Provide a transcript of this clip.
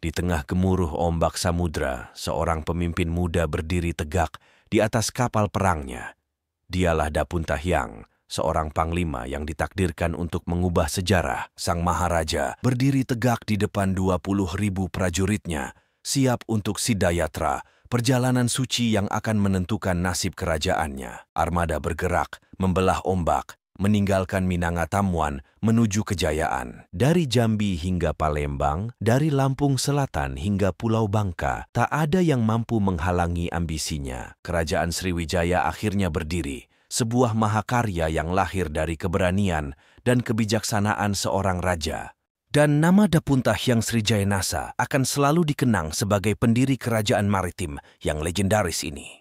Di tengah gemuruh ombak samudra, seorang pemimpin muda berdiri tegak di atas kapal perangnya. Dialah Dapunta Hyang, seorang panglima yang ditakdirkan untuk mengubah sejarah. Sang Maharaja berdiri tegak di depan 20 ribu prajuritnya, siap untuk Sidayatra, perjalanan suci yang akan menentukan nasib kerajaannya. Armada bergerak, membelah ombak, meninggalkan Minangatamuan menuju kejayaan. Dari Jambi hingga Palembang, dari Lampung Selatan hingga Pulau Bangka, tak ada yang mampu menghalangi ambisinya. Kerajaan Sriwijaya akhirnya berdiri, sebuah mahakarya yang lahir dari keberanian dan kebijaksanaan seorang raja. Dan nama Dapunta Hyang Srijayanasa akan selalu dikenang sebagai pendiri kerajaan maritim yang legendaris ini.